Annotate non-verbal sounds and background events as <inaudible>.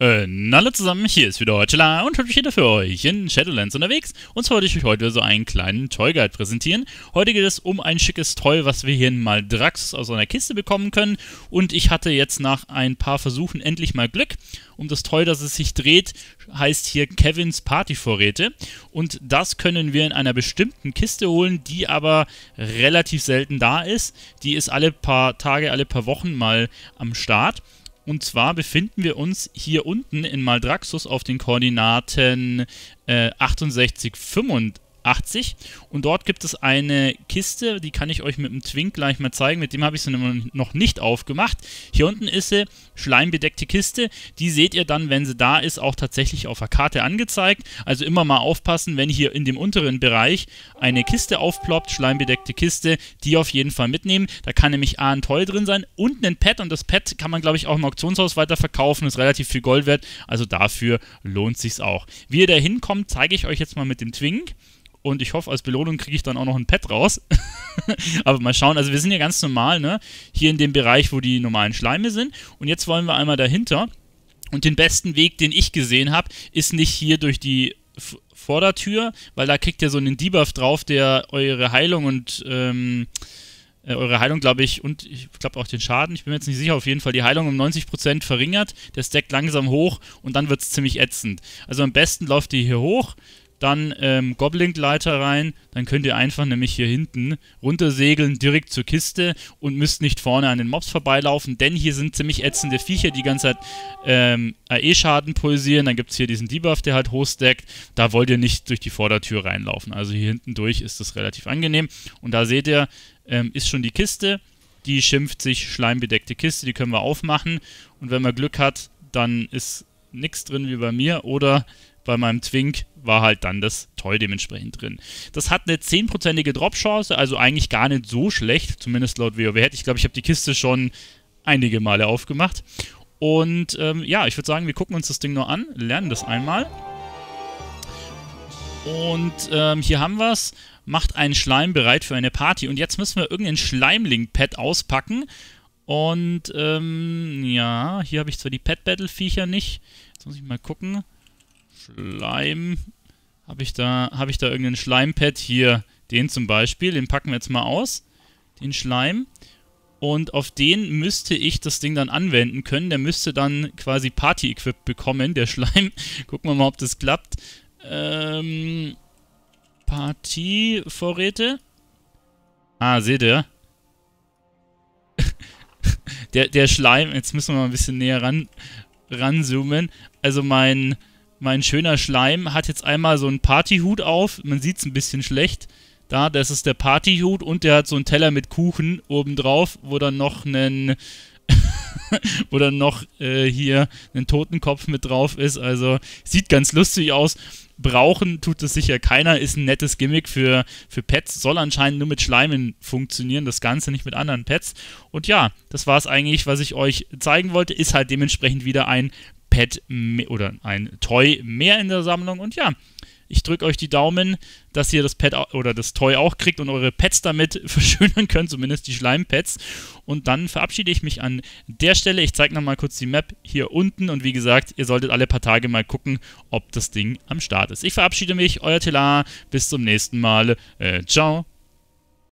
Äh, hallo zusammen, hier ist wieder Heuchela und bin wieder für euch in Shadowlands unterwegs. Und zwar wollte ich euch heute so einen kleinen Toy Guide präsentieren. Heute geht es um ein schickes Toy, was wir hier in Maldrax aus einer Kiste bekommen können. Und ich hatte jetzt nach ein paar Versuchen endlich mal Glück. Um das Toy, das es sich dreht, heißt hier Kevins Partyvorräte. Und das können wir in einer bestimmten Kiste holen, die aber relativ selten da ist. Die ist alle paar Tage, alle paar Wochen mal am Start. Und zwar befinden wir uns hier unten in Maldraxus auf den Koordinaten äh, 68, 85 80 und dort gibt es eine Kiste, die kann ich euch mit dem Twink gleich mal zeigen, mit dem habe ich sie noch nicht aufgemacht. Hier unten ist sie, schleimbedeckte Kiste, die seht ihr dann, wenn sie da ist, auch tatsächlich auf der Karte angezeigt. Also immer mal aufpassen, wenn hier in dem unteren Bereich eine Kiste aufploppt, schleimbedeckte Kiste, die auf jeden Fall mitnehmen. Da kann nämlich A ein Toll drin sein und ein Pad und das Pad kann man glaube ich auch im Auktionshaus weiterverkaufen, ist relativ viel Gold wert, also dafür lohnt sich's auch. Wie ihr da hinkommt, zeige ich euch jetzt mal mit dem Twink. Und ich hoffe, als Belohnung kriege ich dann auch noch ein Pad raus. <laughs> Aber mal schauen. Also wir sind ja ganz normal, ne? Hier in dem Bereich, wo die normalen Schleime sind. Und jetzt wollen wir einmal dahinter. Und den besten Weg, den ich gesehen habe, ist nicht hier durch die Vordertür, weil da kriegt ihr so einen Debuff drauf, der eure Heilung und ähm, äh, eure Heilung, glaube ich, und ich glaube auch den Schaden, ich bin mir jetzt nicht sicher, auf jeden Fall die Heilung um 90% verringert. Der stackt langsam hoch und dann wird es ziemlich ätzend. Also am besten läuft ihr hier hoch, dann ähm, Goblin-Gleiter rein, dann könnt ihr einfach nämlich hier hinten runtersegeln, direkt zur Kiste und müsst nicht vorne an den Mobs vorbeilaufen, denn hier sind ziemlich ätzende Viecher, die die ganze Zeit ähm, AE-Schaden pulsieren, dann gibt es hier diesen Debuff, der halt hochstackt, da wollt ihr nicht durch die Vordertür reinlaufen, also hier hinten durch ist das relativ angenehm. Und da seht ihr, ähm, ist schon die Kiste, die schimpft sich schleimbedeckte Kiste, die können wir aufmachen. Und wenn man Glück hat, dann ist nichts drin wie bei mir. Oder bei meinem Twink war halt dann das Toy dementsprechend drin. Das hat eine 10%ige Drop-Chance, also eigentlich gar nicht so schlecht, zumindest laut WoW. Ich glaube, ich habe die Kiste schon einige Male aufgemacht. Und ähm, ja, ich würde sagen, wir gucken uns das Ding nur an, lernen das einmal. Und ähm, hier haben wir es. Macht einen Schleim bereit für eine Party. Und jetzt müssen wir irgendein Schleimling-Pad auspacken. Und ähm, ja, hier habe ich zwar die Pet-Battle-Viecher nicht. Jetzt muss ich mal gucken. Schleim. Habe ich, da, ich da irgendein Schleimpad? Hier, den zum Beispiel. Den packen wir jetzt mal aus. Den Schleim. Und auf den müsste ich das Ding dann anwenden können. Der müsste dann quasi Party-Equip bekommen, der Schleim. <laughs> Gucken wir mal, ob das klappt. Ähm, Party-Vorräte. Ah, seht ihr? <laughs> der, der Schleim, jetzt müssen wir mal ein bisschen näher ran, ranzoomen. Also mein mein schöner Schleim hat jetzt einmal so einen Partyhut auf. Man sieht es ein bisschen schlecht. Da, das ist der Partyhut und der hat so einen Teller mit Kuchen obendrauf, wo dann noch einen <laughs> wo dann noch äh, hier ein Totenkopf mit drauf ist. Also sieht ganz lustig aus. Brauchen tut es sicher keiner, ist ein nettes Gimmick für, für Pets, soll anscheinend nur mit Schleimen funktionieren, das Ganze nicht mit anderen Pets. Und ja, das war es eigentlich, was ich euch zeigen wollte. Ist halt dementsprechend wieder ein Pad oder ein Toy mehr in der Sammlung. Und ja, ich drücke euch die Daumen, dass ihr das Pad oder das Toy auch kriegt und eure Pets damit <laughs> verschönern könnt, zumindest die Schleimpads. Und dann verabschiede ich mich an der Stelle. Ich zeige nochmal kurz die Map hier unten und wie gesagt, ihr solltet alle paar Tage mal gucken, ob das Ding am Start ist. Ich verabschiede mich, euer Telar, bis zum nächsten Mal. Äh, ciao.